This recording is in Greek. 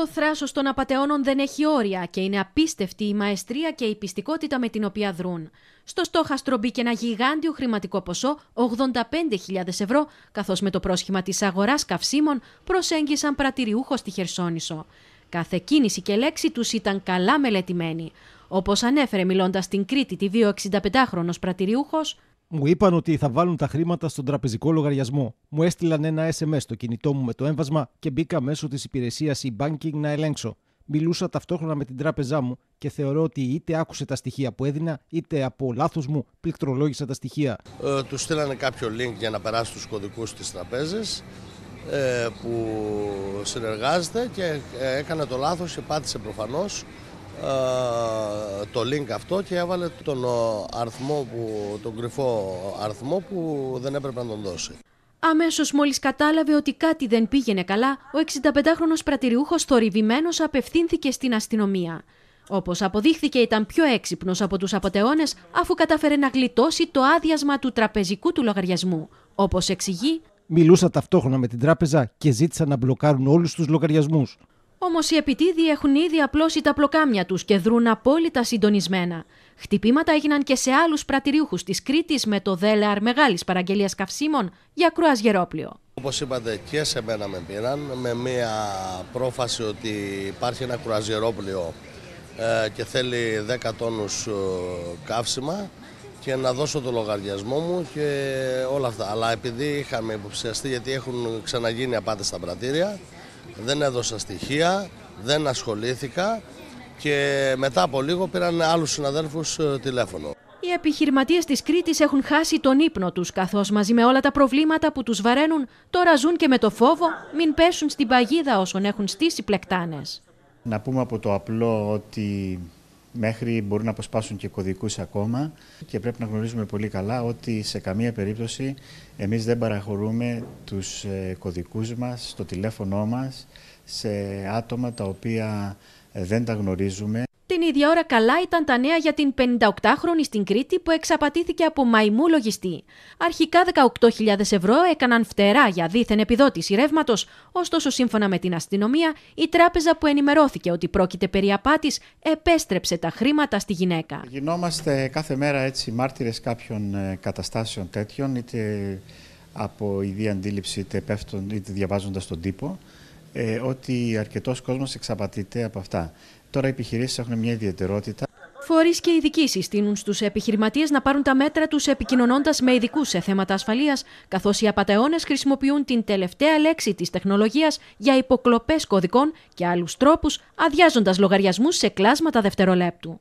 Το θράσος των απαταιώνων δεν έχει όρια και είναι απίστευτη η μαεστρία και η πιστικότητα με την οποία δρούν. Στο στόχαστρο μπήκε ένα γιγάντιο χρηματικό ποσό 85.000 ευρώ, καθώς με το πρόσχημα της αγοράς καυσίμων προσέγγισαν πρατηριούχο στη Χερσόνησο. Κάθε κίνηση και λέξη τους ήταν καλά μελετημένη. Όπως ανέφερε μιλώντας στην Κρήτη τη 265χρονος πρατηριούχος, μου είπαν ότι θα βάλουν τα χρήματα στον τραπεζικό λογαριασμό. Μου έστειλαν ένα SMS στο κινητό μου με το έμβασμα και μπήκα μέσω της υπηρεσίας e-banking να ελέγξω. Μιλούσα ταυτόχρονα με την τράπεζά μου και θεωρώ ότι είτε άκουσε τα στοιχεία που έδινα, είτε από λάθος μου πληκτρολόγησα τα στοιχεία. Ε, τους στείλανε κάποιο link για να περάσει τους κωδικούς της τραπέζης ε, που συνεργάζεται και ε, έκανε το λάθος και πάτησε προφανώς ε, το link αυτό και έβαλε τον αριθμό που, τον κρυφό αριθμό που δεν έπρεπε να τον δώσει. Αμέσως μόλις κατάλαβε ότι κάτι δεν πήγαινε καλά, ο 65χρονο πρατηριούχος θορυβημένος απευθύνθηκε στην αστυνομία. Όπως αποδείχθηκε, ήταν πιο έξυπνος από τους απαταιώνε αφού κατάφερε να γλιτώσει το άδειασμα του τραπεζικού του λογαριασμού. Όπως εξηγεί, Μιλούσα ταυτόχρονα με την τράπεζα και ζήτησα να μπλοκάρουν όλους τους λογαριασμούς. Όμως οι επιτίδιοι έχουν ήδη απλώσει τα πλοκάμια τους και δρούν απόλυτα συντονισμένα. Χτυπήματα έγιναν και σε άλλους πρατηριούχους της Κρήτης με το δέλεαρ μεγάλης παραγγελίας καυσίμων για κρουαζιερόπλιο. Όπως είπατε, και σε μένα με πήραν με μία πρόφαση ότι υπάρχει ένα κρουαζιερόπλιο ε, και θέλει 10 τόνους ε, καύσιμα και να δώσω το λογαριασμό μου και όλα αυτά. Αλλά επειδή είχαμε υποψιαστεί γιατί έχουν ξαναγίνει απάτες στα πρατήρια, δεν έδωσα στοιχεία, δεν ασχολήθηκα και μετά από λίγο πήραν άλλους συναδέλφους ε, τηλέφωνο. Οι επιχειρηματίες της Κρήτης έχουν χάσει τον ύπνο τους, καθώς μαζί με όλα τα προβλήματα που τους βαραίνουν, τώρα ζουν και με το φόβο μην πέσουν στην παγίδα όσων έχουν στήσει πλεκτάνες. Να πούμε από το απλό ότι μέχρι μπορούν να αποσπάσουν και κωδικούς ακόμα και πρέπει να γνωρίζουμε πολύ καλά ότι σε καμία περίπτωση εμείς δεν παραχωρούμε τους ε, κωδικούς μας στο τηλέφωνό μας σε άτομα τα οποία ε, δεν τα γνωρίζουμε. Την ίδια ώρα καλά ήταν τα νέα για την 58χρονη στην Κρήτη που εξαπατήθηκε από μαϊμού λογιστή. Αρχικά 18.000 ευρώ έκαναν φτερά για δίθεν επιδότηση ρεύματος, ωστόσο σύμφωνα με την αστυνομία, η τράπεζα που ενημερώθηκε ότι πρόκειται περί απάτης επέστρεψε τα χρήματα στη γυναίκα. Γινόμαστε κάθε μέρα έτσι μάρτυρες κάποιων ε, καταστάσεων τέτοιων, είτε από ιδία αντίληψη είτε, πέφτουν, είτε διαβάζοντας τον τύπο, ε, ότι αρκετός κόσμος εξαπατείται από αυτά. Τώρα οι επιχειρήσεις έχουν μια ιδιαιτερότητα. Φορείς και ειδικοί συστήνουν στους επιχειρηματίες να πάρουν τα μέτρα τους επικοινωνώντας με ειδικούς σε θέματα ασφαλείας, καθώς οι απαταιώνες χρησιμοποιούν την τελευταία λέξη της τεχνολογίας για υποκλοπές κωδικών και άλλους τρόπους, αδειάζοντας λογαριασμούς σε κλάσματα δευτερολέπτου.